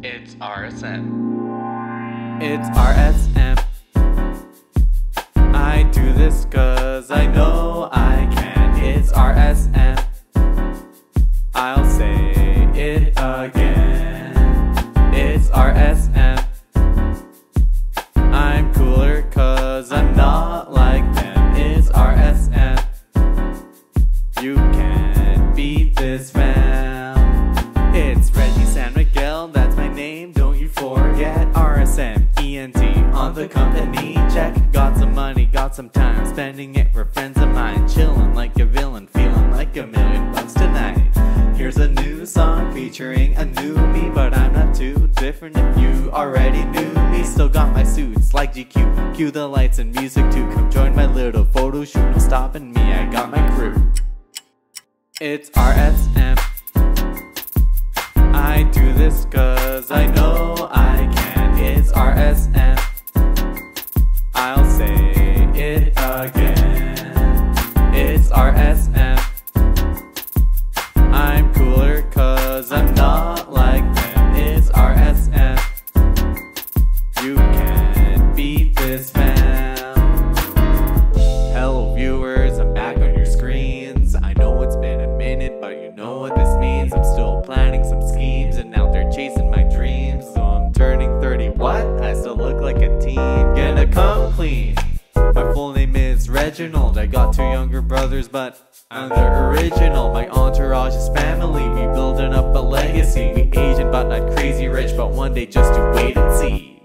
It's RSM. It's RSM. I do this cause I know on the company check. Got some money, got some time, spending it for friends of mine. Chilling like a villain, feeling like a million bucks tonight. Here's a new song featuring a new me, but I'm not too different if you already knew me. Still got my suits like GQ, cue the lights and music too. Come join my little photo shoot, no stopping me, I got my crew. It's RSM. I do this cause I know I can. It's RSM. RSM. I'm cooler cause I'm not like them. It's RSM. You can't beat this fam. Hello viewers, I'm back on your screens. I know it's been a minute, but you know what this means. I'm still planning some schemes and out there chasing I got two younger brothers, but I'm the original. My entourage is family. We building up a legacy. We Asian, but not crazy rich. But one day, just to wait and see.